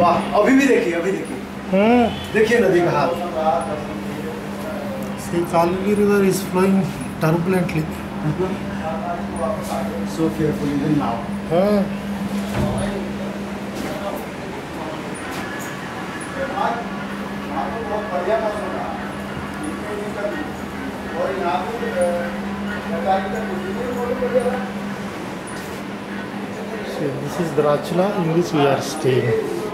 वाह अभी भी देखिए अभी देखिए हम्म देखिए नदी का हाल See, Kalvi River is flowing turbulently. So careful even now हाँ So this is Drachula in which we are staying.